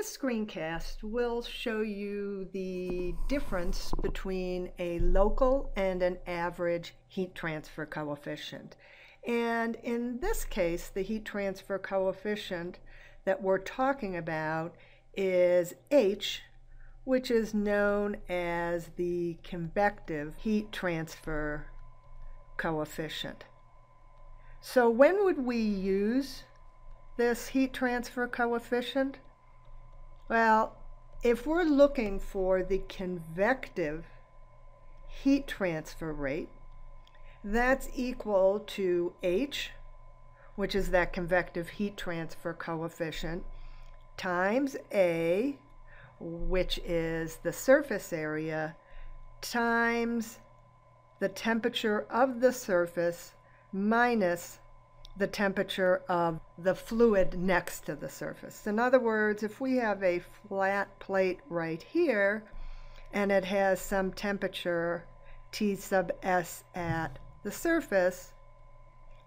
this screencast, we'll show you the difference between a local and an average heat transfer coefficient. And in this case, the heat transfer coefficient that we're talking about is H, which is known as the convective heat transfer coefficient. So when would we use this heat transfer coefficient? Well, if we're looking for the convective heat transfer rate, that's equal to H, which is that convective heat transfer coefficient, times A, which is the surface area, times the temperature of the surface minus the temperature of the fluid next to the surface. In other words, if we have a flat plate right here and it has some temperature T sub S at the surface,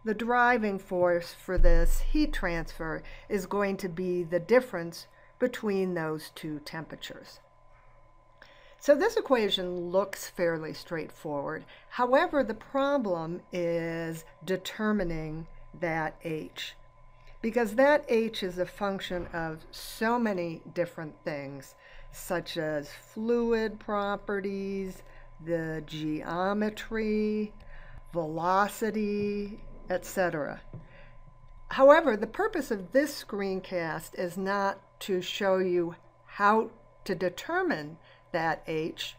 the driving force for this heat transfer is going to be the difference between those two temperatures. So this equation looks fairly straightforward. However, the problem is determining that h because that h is a function of so many different things such as fluid properties, the geometry, velocity, etc. However, the purpose of this screencast is not to show you how to determine that h.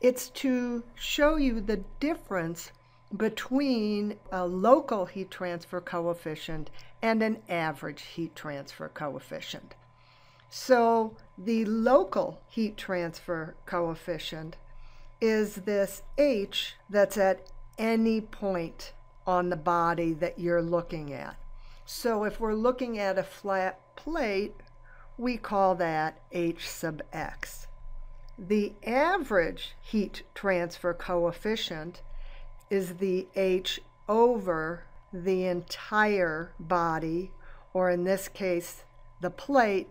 It's to show you the difference between a local heat transfer coefficient and an average heat transfer coefficient. So the local heat transfer coefficient is this H that's at any point on the body that you're looking at. So if we're looking at a flat plate, we call that H sub x. The average heat transfer coefficient is the H over the entire body, or in this case, the plate,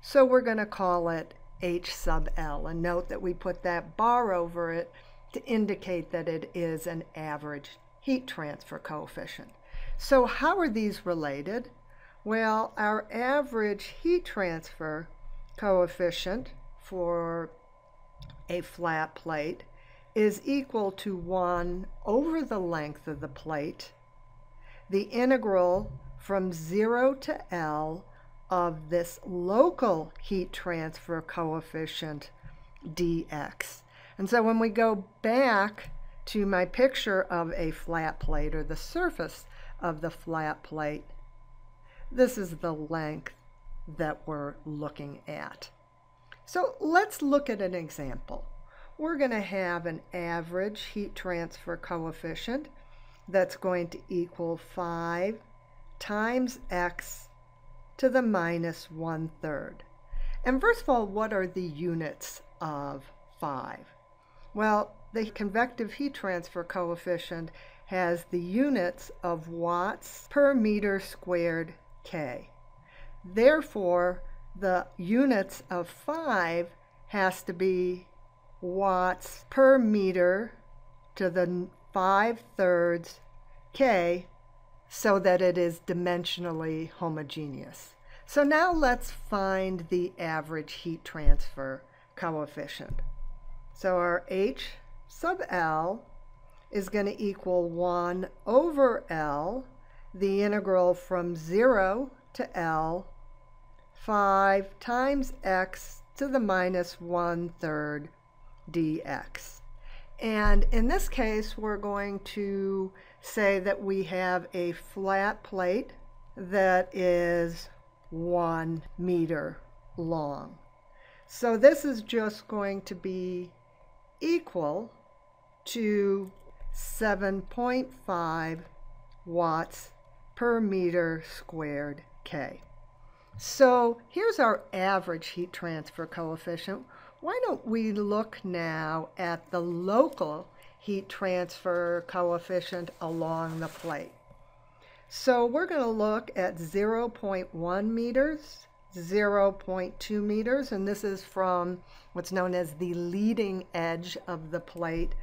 so we're going to call it H sub L. And note that we put that bar over it to indicate that it is an average heat transfer coefficient. So how are these related? Well, our average heat transfer coefficient for a flat plate is equal to 1 over the length of the plate, the integral from 0 to L of this local heat transfer coefficient dx. And so when we go back to my picture of a flat plate or the surface of the flat plate, this is the length that we're looking at. So let's look at an example we're going to have an average heat transfer coefficient that's going to equal 5 times x to the minus one-third. And first of all, what are the units of 5? Well, the convective heat transfer coefficient has the units of watts per meter squared K. Therefore, the units of 5 has to be watts per meter to the 5 thirds K so that it is dimensionally homogeneous. So now let's find the average heat transfer coefficient. So our H sub L is going to equal 1 over L, the integral from 0 to L, 5 times x to the minus 1 third dx. And in this case, we're going to say that we have a flat plate that is one meter long. So this is just going to be equal to 7.5 watts per meter squared K. So here's our average heat transfer coefficient why don't we look now at the local heat transfer coefficient along the plate. So we're going to look at 0.1 meters 0.2 meters, and this is from what's known as the leading edge of the plate,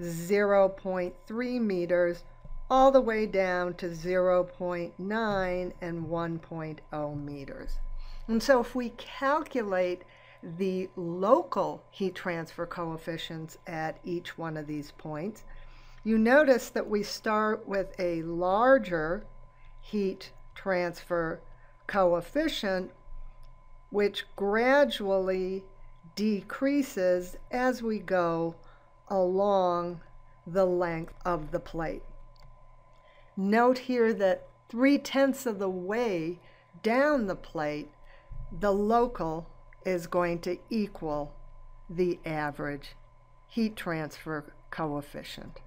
0.3 meters, all the way down to 0.9 and 1.0 meters. And so if we calculate the local heat transfer coefficients at each one of these points, you notice that we start with a larger heat transfer coefficient, which gradually decreases as we go along the length of the plate. Note here that three tenths of the way down the plate, the local is going to equal the average heat transfer coefficient.